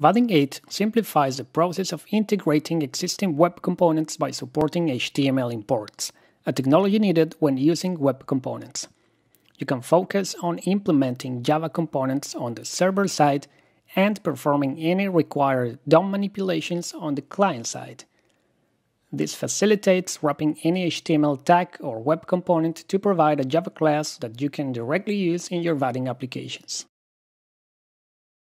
Vaadin 8 simplifies the process of integrating existing web components by supporting HTML imports, a technology needed when using web components. You can focus on implementing Java components on the server side and performing any required DOM manipulations on the client side. This facilitates wrapping any HTML tag or web component to provide a Java class that you can directly use in your Vaadin applications.